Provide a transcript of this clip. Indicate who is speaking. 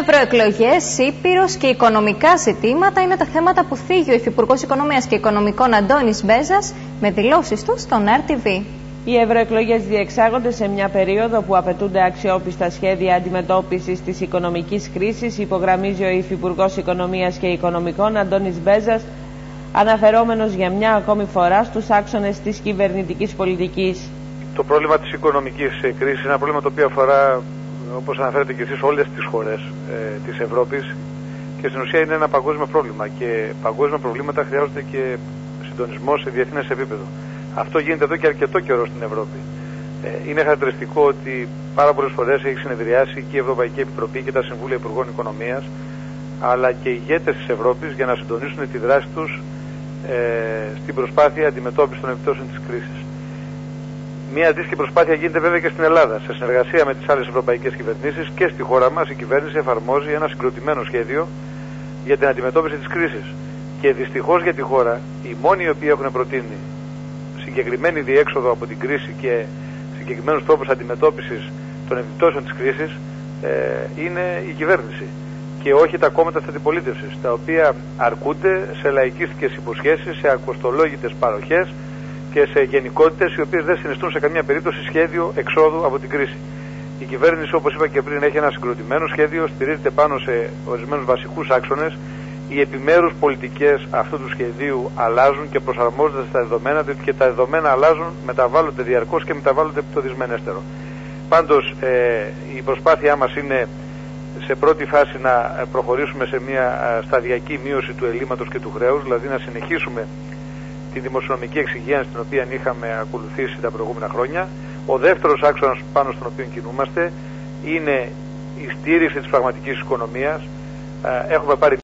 Speaker 1: Ευρωεκλογές, Ήπειρος και οικονομικά ζητήματα είναι τα θέματα που θίγει ο Υφυπουργός Οικονομίας και Οικονομικών Αντώνης Μπέζας με δηλώσεις του στον RTV.
Speaker 2: Οι ευρωεκλογές διεξάγονται σε μια περίοδο που απαιτούνται αξιόπιστα σχέδια αντιμετώπισης της οικονομικής κρίσης, υπογραμμίζει ο Υφυπουργός Οικονομίας και Οικονομικών Αντώνης Μπέζας, αναφερόμενος για μια ακόμη φορά στους άξονες της κυβερνητικής πολιτικής.
Speaker 3: Το πρόβλημα της οικονομικής κρίσης είναι ένα πρόβλημα το οποίο αφορά όπως αναφέρετε και εσείς όλες τις χώρες ε, της Ευρώπης και στην ουσία είναι ένα παγκόσμιο πρόβλημα και παγκόσμια προβλήματα χρειάζονται και συντονισμό σε διεθνές επίπεδο. Αυτό γίνεται εδώ και αρκετό καιρό στην Ευρώπη. Ε, είναι χαρακτηριστικό ότι πάρα πολλές φορές έχει συνεδριάσει και η Ευρωπαϊκή Επιτροπή και τα Συμβούλια Υπουργών Οικονομίας αλλά και οι ηγέτες της Ευρώπης για να συντονίσουν τη δράση τους ε, στην προσπάθεια αντιμετώπισης των επιπτώσεων της κρίσης. Μια αντίστοιχη προσπάθεια γίνεται βέβαια και στην Ελλάδα. Σε συνεργασία με τις άλλες ευρωπαϊκές κυβερνήσεις και στη χώρα μας η κυβέρνηση εφαρμόζει ένα συγκροτημένο σχέδιο για την αντιμετώπιση της κρίσης. Και δυστυχώς για τη χώρα, οι μόνοι οι οποίοι έχουν προτείνει συγκεκριμένη διέξοδο από την κρίση και συγκεκριμένους τρόπους αντιμετώπισης των επιπτώσεων της κρίσης ε, είναι η κυβέρνηση και όχι τα κόμματα της αντιπολίτευσης, τα οποία αρκούνται σε λαϊκίστικες υποσχέσεις, σε ακοστολόγητες παροχές και σε γενικότητες οι οποίες δεν συνιστούν σε καμία περίπτωση σχέδιο εξόδου από την κρίση. Η κυβέρνηση, όπως είπα και πριν, έχει ένα συγκροτημένο σχέδιο, στηρίζεται πάνω σε ορισμένους βασικούς άξονες. Οι επιμέρους πολιτικές αυτού του σχεδίου αλλάζουν και προσαρμόζονται στα δεδομένα, διότι και τα δεδομένα αλλάζουν, μεταβάλλονται διαρκώς και μεταβάλλονται επί το δυσμενέστερο. Πάντως, ε, η προσπάθειά μας είναι σε πρώτη φάση να προχωρήσουμε σε μια σταδιακή μείωση του ελλείμματος και του χρέους, δηλαδή να συνεχίσουμε τη δημοσιονομική εξυγίανση την οποία είχαμε ακολουθήσει τα προηγούμενα χρόνια. Ο δεύτερος άξονας πάνω στον οποίο κινούμαστε είναι η στήριξη της πραγματικής οικονομίας. Ε, έχουμε πάρει